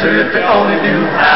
answer if they only knew.